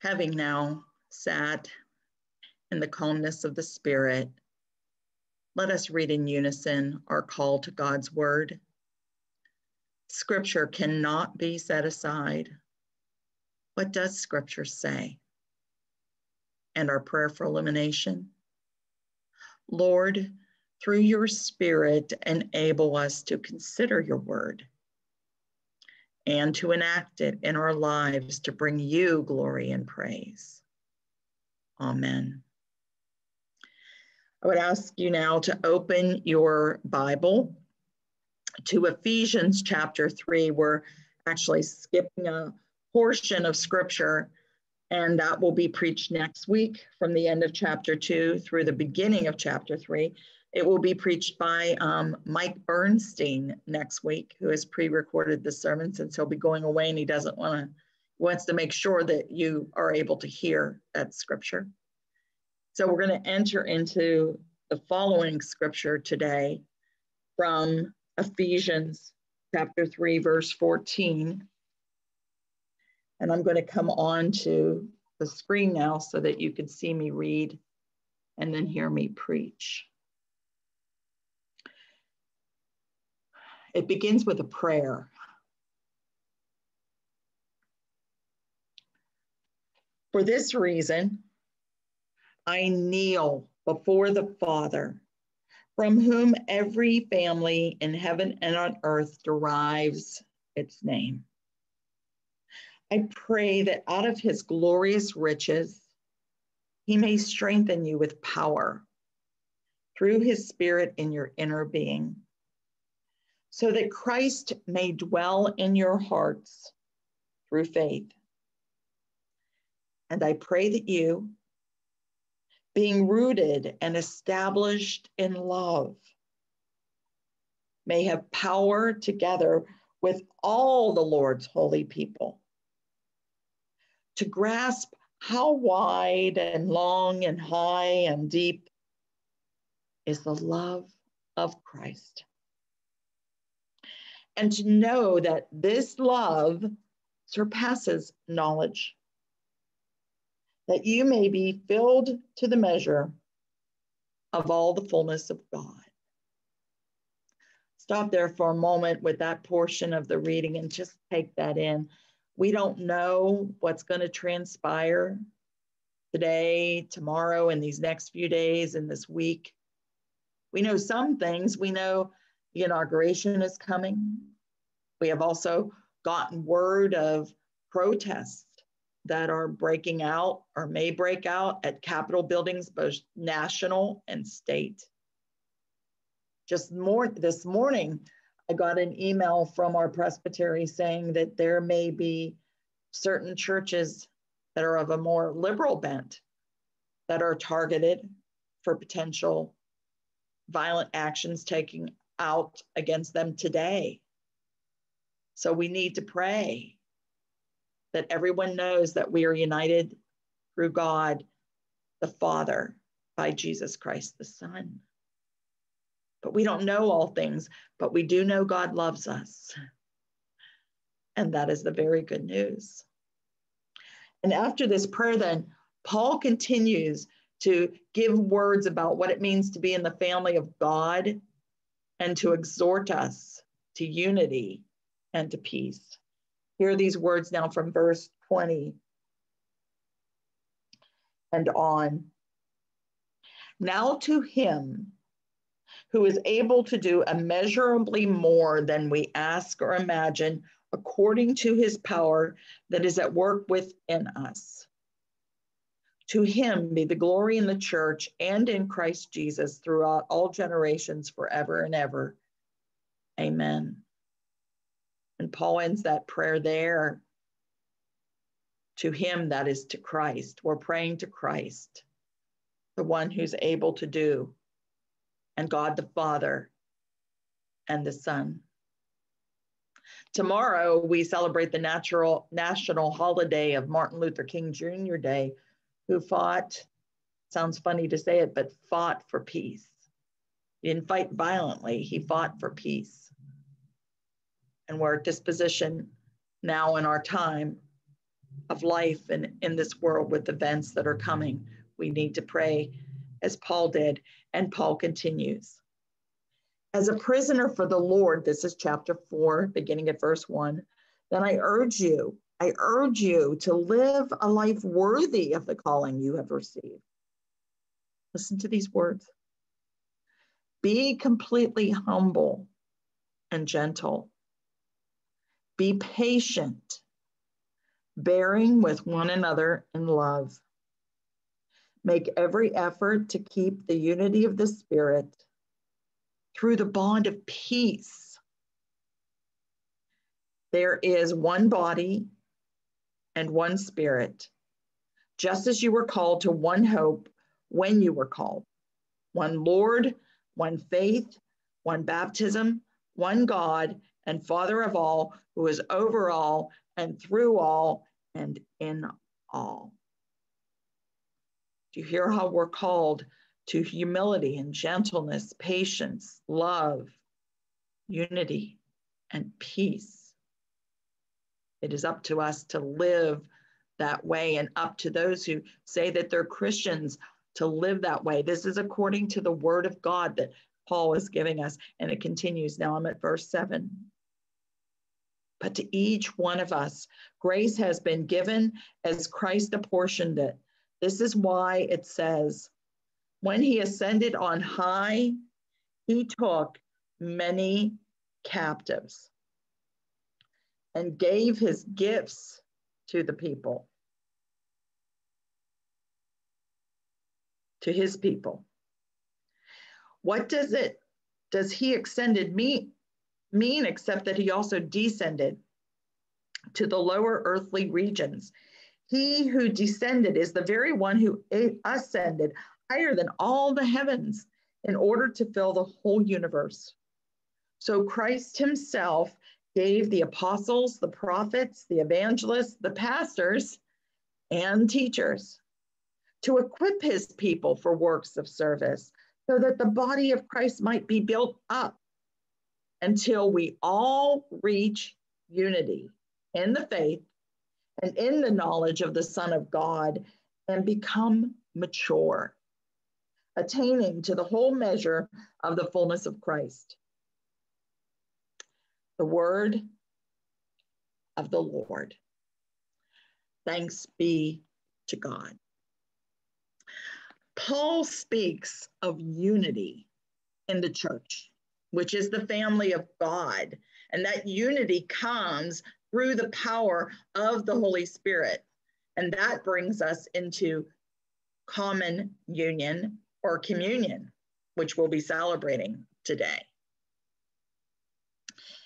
Having now sat in the calmness of the Spirit, let us read in unison our call to God's Word. Scripture cannot be set aside. What does Scripture say? And our prayer for illumination. Lord, through your Spirit, enable us to consider your Word and to enact it in our lives to bring you glory and praise. Amen. I would ask you now to open your Bible to Ephesians chapter 3. We're actually skipping a portion of scripture, and that will be preached next week from the end of chapter 2 through the beginning of chapter 3. It will be preached by um, Mike Bernstein next week, who has pre-recorded the sermon since he'll be going away and he doesn't want to wants to make sure that you are able to hear that scripture. So we're going to enter into the following scripture today from Ephesians chapter 3, verse 14. And I'm going to come on to the screen now so that you can see me read and then hear me preach. It begins with a prayer. For this reason, I kneel before the Father, from whom every family in heaven and on earth derives its name. I pray that out of his glorious riches, he may strengthen you with power through his spirit in your inner being so that Christ may dwell in your hearts through faith. And I pray that you, being rooted and established in love, may have power together with all the Lord's holy people to grasp how wide and long and high and deep is the love of Christ and to know that this love surpasses knowledge, that you may be filled to the measure of all the fullness of God. Stop there for a moment with that portion of the reading and just take that in. We don't know what's going to transpire today, tomorrow, in these next few days, in this week. We know some things. We know the inauguration is coming. We have also gotten word of protests that are breaking out or may break out at Capitol buildings, both national and state. Just more this morning, I got an email from our presbytery saying that there may be certain churches that are of a more liberal bent that are targeted for potential violent actions taking out against them today. So we need to pray that everyone knows that we are united through God the Father by Jesus Christ the Son. But we don't know all things, but we do know God loves us. And that is the very good news. And after this prayer, then, Paul continues to give words about what it means to be in the family of God and to exhort us to unity and to peace. Hear these words now from verse 20 and on. Now to him who is able to do immeasurably more than we ask or imagine, according to his power that is at work within us. To him be the glory in the church and in Christ Jesus throughout all generations, forever and ever. Amen. And Paul ends that prayer there. To him, that is to Christ. We're praying to Christ, the one who's able to do, and God the Father and the Son. Tomorrow, we celebrate the natural national holiday of Martin Luther King Jr. Day, who fought, sounds funny to say it, but fought for peace. He didn't fight violently, he fought for peace. And we're at disposition now in our time of life and in this world with events that are coming. We need to pray as Paul did. And Paul continues. As a prisoner for the Lord, this is chapter four, beginning at verse one, then I urge you, I urge you to live a life worthy of the calling you have received. Listen to these words. Be completely humble and gentle. Be patient, bearing with one another in love. Make every effort to keep the unity of the Spirit through the bond of peace. There is one body and one spirit, just as you were called to one hope when you were called one Lord, one faith, one baptism, one God and Father of all, who is over all and through all and in all. Do you hear how we're called to humility and gentleness, patience, love, unity, and peace? It is up to us to live that way and up to those who say that they're Christians to live that way. This is according to the word of God that Paul is giving us. And it continues. Now I'm at verse seven. But to each one of us, grace has been given as Christ apportioned it. This is why it says, when he ascended on high, he took many captives and gave his gifts to the people, to his people. What does it, does he extended mean, mean except that he also descended to the lower earthly regions? He who descended is the very one who ascended higher than all the heavens in order to fill the whole universe. So Christ himself gave the apostles, the prophets, the evangelists, the pastors, and teachers to equip his people for works of service so that the body of Christ might be built up until we all reach unity in the faith and in the knowledge of the Son of God and become mature, attaining to the whole measure of the fullness of Christ. The word of the Lord. Thanks be to God. Paul speaks of unity in the church, which is the family of God. And that unity comes through the power of the Holy Spirit. And that brings us into common union or communion, which we'll be celebrating today.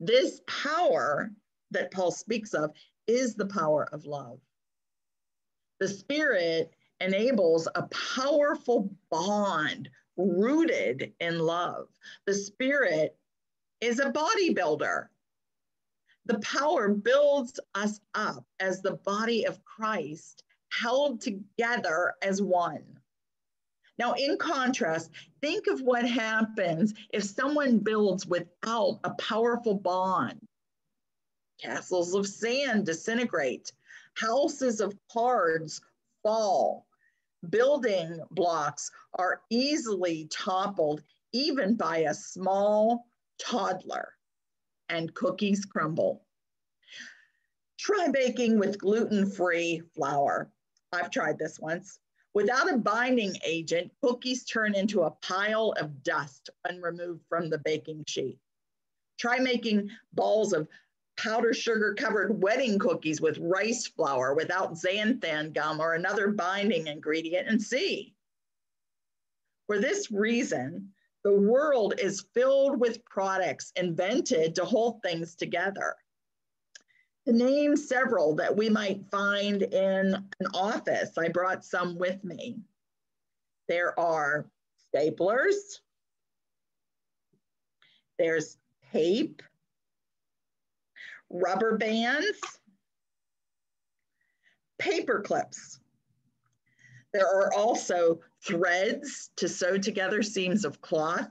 This power that Paul speaks of is the power of love. The Spirit enables a powerful bond rooted in love. The spirit is a bodybuilder. The power builds us up as the body of Christ, held together as one. Now, in contrast, think of what happens if someone builds without a powerful bond. Castles of sand disintegrate, houses of cards fall, building blocks are easily toppled even by a small toddler and cookies crumble. Try baking with gluten-free flour. I've tried this once. Without a binding agent, cookies turn into a pile of dust when removed from the baking sheet. Try making balls of powder sugar covered wedding cookies with rice flour without xanthan gum or another binding ingredient and see. For this reason, the world is filled with products invented to hold things together. To name several that we might find in an office, I brought some with me. There are staplers, there's tape, rubber bands, paper clips. There are also threads to sew together seams of cloth,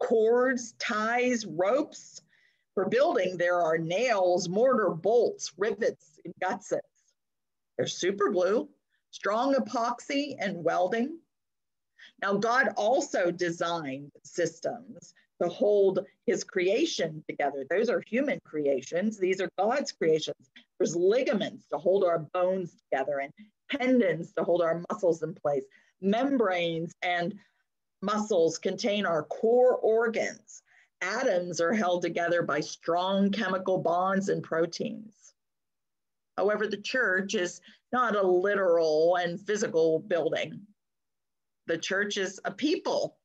cords, ties, ropes. For building, there are nails, mortar, bolts, rivets, and gussets. There's super glue, strong epoxy, and welding. Now, God also designed systems to hold his creation together. Those are human creations, these are God's creations. There's ligaments to hold our bones together, and tendons to hold our muscles in place. Membranes and muscles contain our core organs. Atoms are held together by strong chemical bonds and proteins. However, the church is not a literal and physical building. The church is a people.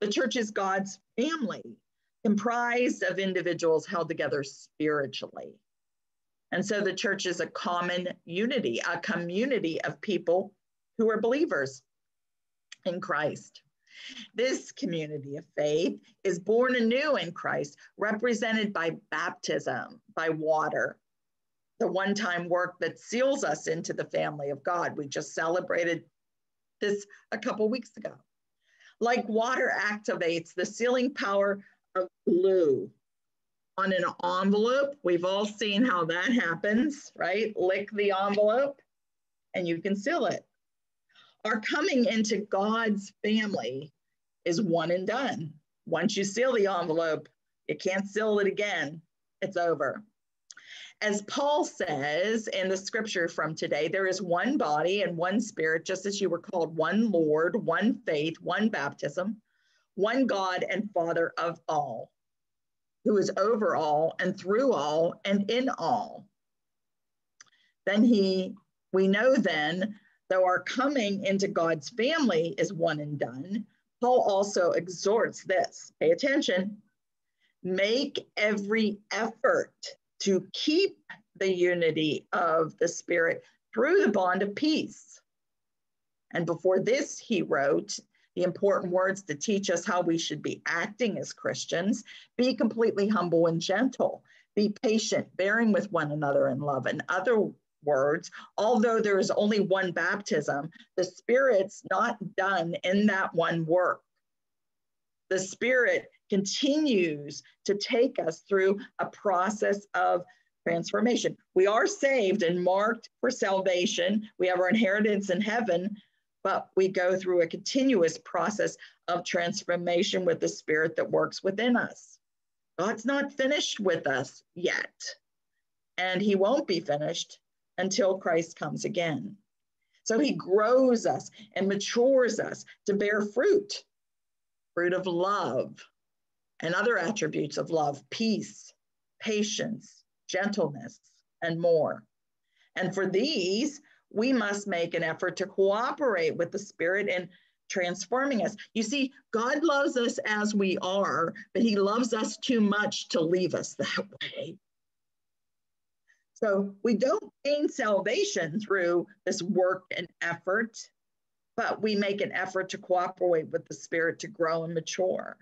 The church is God's family, comprised of individuals held together spiritually. And so the church is a common unity, a community of people who are believers in Christ. This community of faith is born anew in Christ, represented by baptism, by water, the one time work that seals us into the family of God. We just celebrated this a couple weeks ago. Like water activates the sealing power of glue on an envelope. We've all seen how that happens, right? Lick the envelope and you can seal it. Our coming into God's family is one and done. Once you seal the envelope, you can't seal it again. It's over. As Paul says in the scripture from today, there is one body and one spirit, just as you were called one Lord, one faith, one baptism, one God and Father of all, who is over all and through all and in all. Then he, we know then, though our coming into God's family is one and done, Paul also exhorts this pay attention, make every effort to keep the unity of the Spirit through the bond of peace. And before this, he wrote the important words to teach us how we should be acting as Christians be completely humble and gentle, be patient, bearing with one another in love. In other words, although there is only one baptism, the Spirit's not done in that one work. The Spirit continues to take us through a process of transformation. We are saved and marked for salvation. We have our inheritance in heaven, but we go through a continuous process of transformation with the Spirit that works within us. God's not finished with us yet, and He won't be finished until Christ comes again. So He grows us and matures us to bear fruit fruit of love, and other attributes of love, peace, patience, gentleness, and more. And for these, we must make an effort to cooperate with the Spirit in transforming us. You see, God loves us as we are, but He loves us too much to leave us that way. So we don't gain salvation through this work and effort, but we make an effort to cooperate with the Spirit to grow and mature.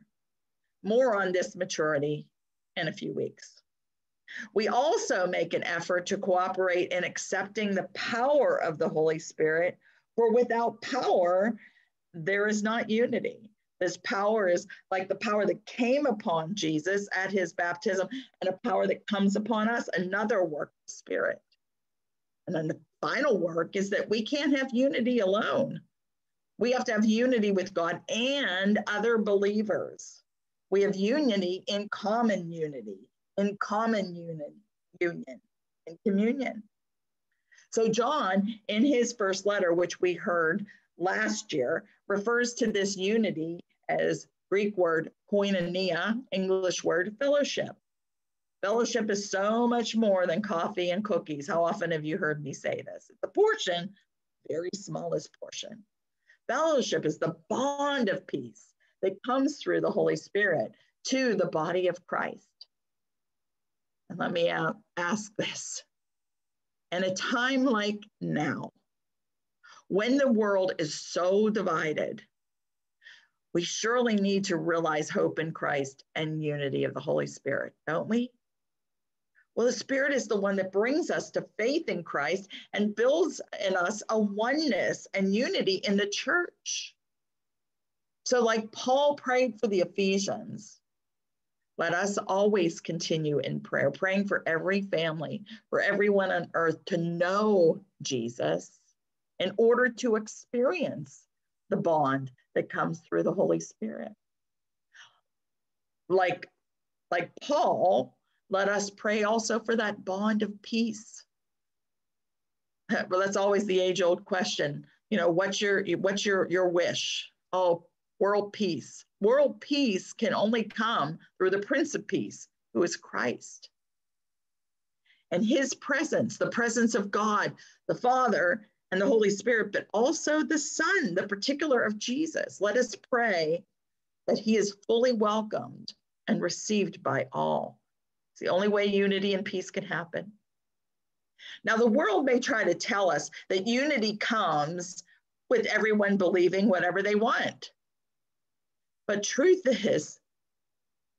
More on this maturity in a few weeks. We also make an effort to cooperate in accepting the power of the Holy Spirit, for without power, there is not unity. This power is like the power that came upon Jesus at his baptism, and a power that comes upon us, another work of spirit. And then the final work is that we can't have unity alone. We have to have unity with God and other believers. We have unity in common unity, in common union, union, in communion. So John, in his first letter, which we heard last year, refers to this unity as Greek word koinonia, English word fellowship. Fellowship is so much more than coffee and cookies. How often have you heard me say this? A portion, very smallest portion. Fellowship is the bond of peace that comes through the Holy Spirit to the body of Christ. And let me ask this. In a time like now, when the world is so divided, we surely need to realize hope in Christ and unity of the Holy Spirit, don't we? Well, the Spirit is the one that brings us to faith in Christ and builds in us a oneness and unity in the church. So, like Paul prayed for the Ephesians, Let us always continue in prayer, praying for every family, for everyone on earth to know Jesus in order to experience the bond that comes through the Holy Spirit. Like, like Paul, let us pray also for that bond of peace. Well, that's always the age-old question. You know, what's your what's your your wish? Oh, world peace. World peace can only come through the Prince of Peace, who is Christ. And his presence, the presence of God, the Father, and the Holy Spirit, but also the Son, the particular of Jesus. Let us pray that he is fully welcomed and received by all. It's the only way unity and peace can happen. Now, the world may try to tell us that unity comes with everyone believing whatever they want. But truth is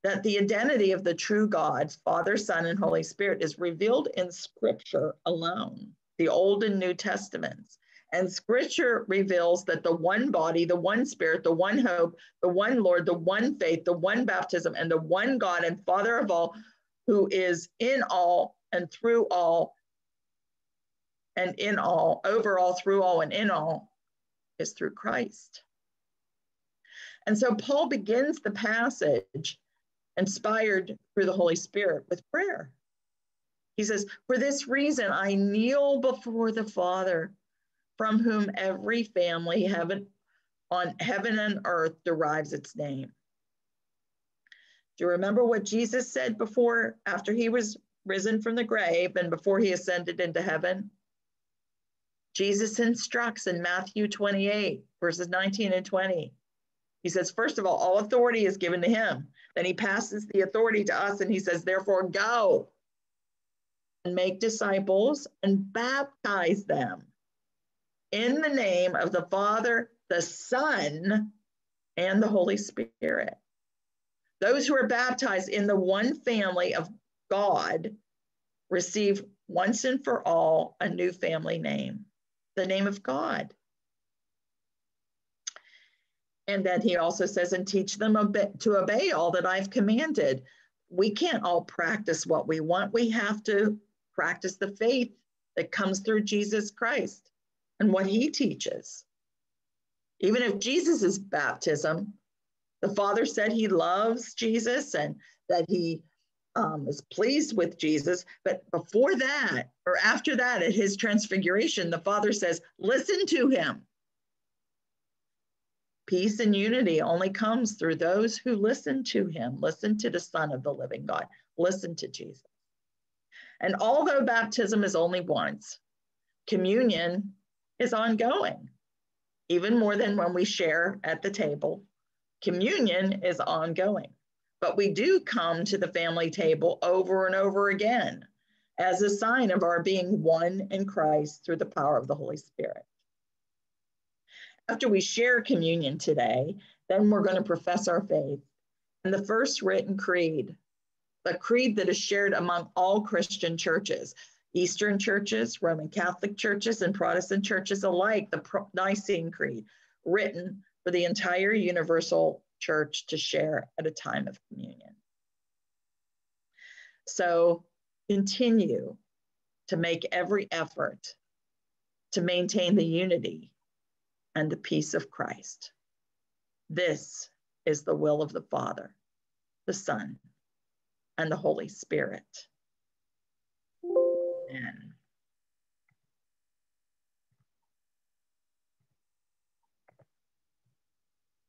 that the identity of the true God, Father, Son, and Holy Spirit, is revealed in Scripture alone, the Old and New Testaments. And Scripture reveals that the one body, the one Spirit, the one hope, the one Lord, the one faith, the one baptism, and the one God and Father of all, who is in all and through all and in all, over all, through all, and in all, is through Christ. And so Paul begins the passage inspired through the Holy Spirit with prayer. He says, For this reason, I kneel before the Father, from whom every family heaven, on heaven and earth derives its name. Do you remember what Jesus said before, after he was risen from the grave and before he ascended into heaven? Jesus instructs in Matthew 28, verses 19 and 20. He says, first of all, all authority is given to him. Then he passes the authority to us and he says, therefore, go and make disciples and baptize them in the name of the Father, the Son, and the Holy Spirit. Those who are baptized in the one family of God receive once and for all a new family name, the name of God. And then he also says, and teach them to obey all that I've commanded. We can't all practice what we want. We have to practice the faith that comes through Jesus Christ and what he teaches. Even if Jesus' is baptism, the Father said he loves Jesus and that he um, is pleased with Jesus. But before that, or after that, at his transfiguration, the Father says, listen to him. Peace and unity only comes through those who listen to him, listen to the Son of the living God, listen to Jesus. And although baptism is only once, communion is ongoing, even more than when we share at the table. Communion is ongoing, but we do come to the family table over and over again as a sign of our being one in Christ through the power of the Holy Spirit after we share communion today, then we're going to profess our faith. And the first written creed, the creed that is shared among all Christian churches, Eastern churches, Roman Catholic churches, and Protestant churches alike, the Nicene Creed, written for the entire universal church to share at a time of communion. So continue to make every effort to maintain the unity and the peace of Christ. This is the will of the Father, the Son, and the Holy Spirit. Amen.